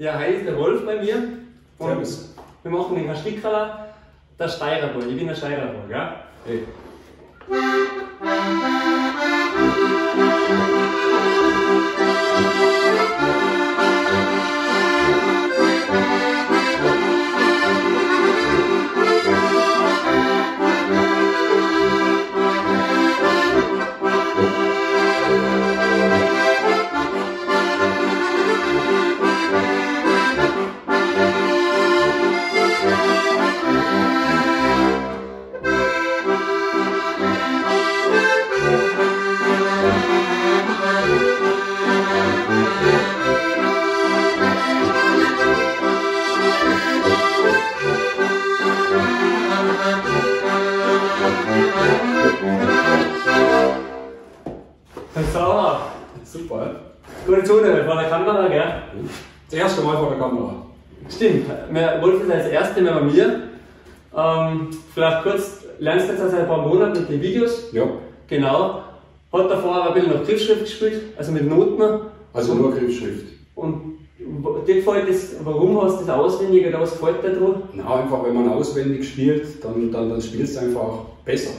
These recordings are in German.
Ja, hi, ist der Wolf bei mir. Und Servus. wir machen den Stickerler, der Steirerball. Ich bin der Steirerball, ja? Hey. So, Super. gute Zone vor der Kamera, gell? Das erste Mal vor der Kamera. Stimmt, wir- Wolf ist als Erste mal bei mir. Ähm, vielleicht kurz, lernst du jetzt seit ein paar Monaten mit den Videos. Ja. Genau. Hat davor aber ein bisschen noch Griffschrift gespielt, also mit Noten. Also nur Griffschrift. Und dir gefällt das, warum hast du das auswendig oder was gefällt dir dran? Na, einfach, wenn man auswendig spielt, dann, dann, dann spielst du einfach besser.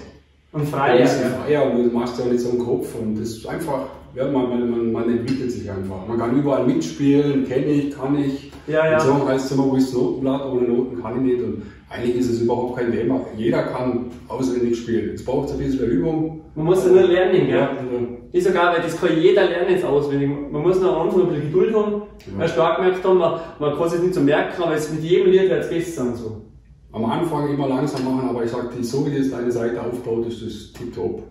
Und Du freier. bist gell? freier und du machst ja nicht so einen Kopf. Und das ist einfach, ja, man, man, man, entwickelt sich einfach. Man kann überall mitspielen, kenne ich, kann ich. Ja, ja. Und so heißt es immer, wo ist Notenblatt? Ohne Noten kann ich nicht. Und eigentlich ist es überhaupt kein Thema. Jeder kann auswendig spielen. Es braucht ein bisschen Übung. Man muss ja nur lernen, gell? Ja, und, Ich sogar, weil das kann jeder lernen jetzt auswendig. Man muss noch am Anfang ein bisschen Geduld haben. Ja. Weil stark gemerkt haben, man, man kann es nicht so merken, aber es mit jedem Lied wird es besser und so. Am Anfang immer langsam machen, aber ich sage, so wie das deine Seite aufbaut, ist das tipptopp.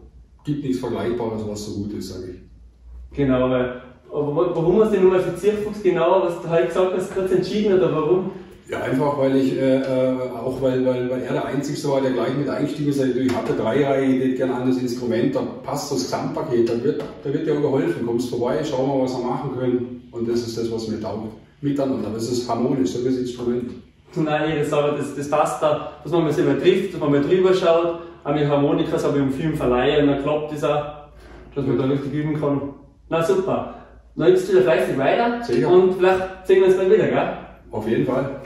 Gibt nichts Vergleichbares, was so gut ist, sage ich. Genau, weil, aber wa- warum hast du den Nummer für Zierfuchs genau, was du halt gesagt hast, kurz entschieden oder warum? Ja, einfach weil ich, äh, äh, auch weil, weil, weil er der Einzige war, der gleich mit eingestiegen ist. Also Ich habe eine Dreireihe, ich hätte gerne ein anderes Instrument, da passt das Gesamtpaket, da wird, da wird dir auch geholfen. Kommst vorbei, schau mal, was wir machen können. Und das ist das, was mir taugt. Miteinander, das ist harmonisch, so wie das Instrument. Nein, das, aber das, das passt da, dass man mal selber trifft, dass man mal drüber schaut. Auch mit Harmonikas habe ich im Film verleihen, dann klappt das auch, dass man da richtig üben kann. Na super. Dann übst du wieder fleißig weiter Sicher. und vielleicht sehen wir uns dann wieder, gell? Auf jeden Fall.